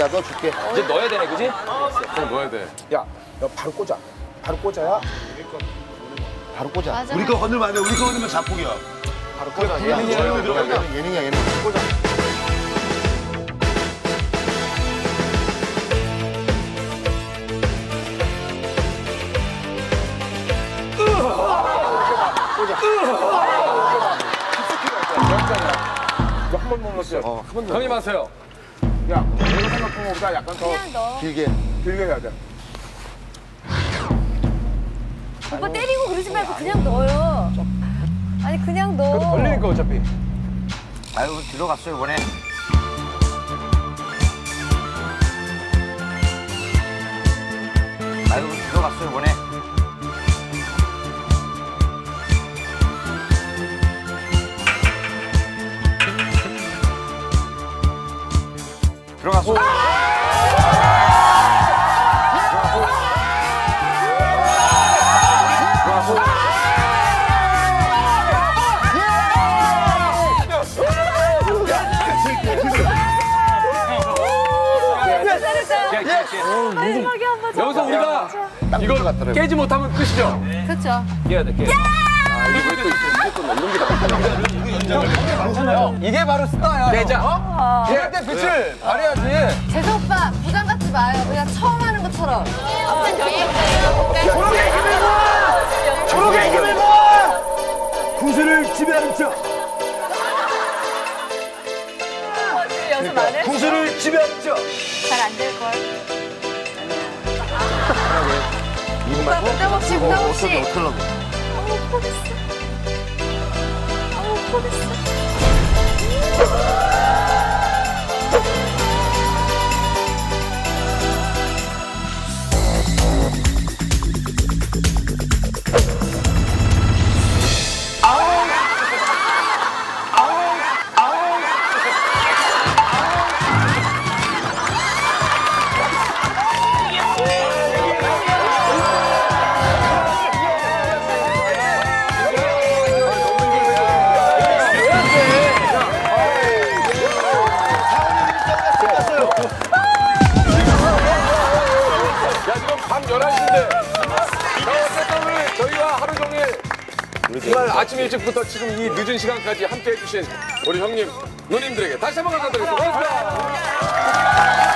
내가 넣어줄게. 이제 넣어야 되네, 그지? 좀 넣어야 돼. 야, 너 바로 꽂아. 바로 꽂아야. 바로 꽂아. 맞아. 우리 거 건들면 안 돼. 우리 거 건들면 자폭이야. 바로 꽂아. 야, 야, 얘는 들어가야 돼. 예능이야, 예능. 꽂아. 너한번 먹었어. 어, 한번 더. 형님 하세요. 야, 것보다 약간 더. 길게. 길게 해야 돼. 오빠 때리고 그러지 말고 그냥 넣어요. 아니 그냥 넣어. 그래도 걸리니까 어차피. 아유, 들어갔어요, 이번에. 아유, 들어갔어요, 이번에. 마지막에 한 번 여기서 우리가 딱 이걸 들어갔더라고. 깨지 못하면 끝이죠. 그렇죠. 깨야 돼, 깨야 돼. 이 게 바로 스타야. 깨자. 이럴 때 빛을 발해야지. 재석 오빠 부담 갖지 마요. 그냥 처음 하는 것처럼. 초록의 힘을 모아! 구슬을 지배하는 자! 연습 안 해? 구슬을 지배하는 자! 잘안 될 걸. 이거 오빠 말고. 부담 없이 부담 없이. 어떻게, 어떡하려고. 아우 포기했어. 아우 포기했어. 종일 정말 아침 일찍부터 지금 이 늦은 시간까지 함께 해 주신 우리 형님, 누님들에게 다시 한번 감사드리겠습니다. 고맙습니다.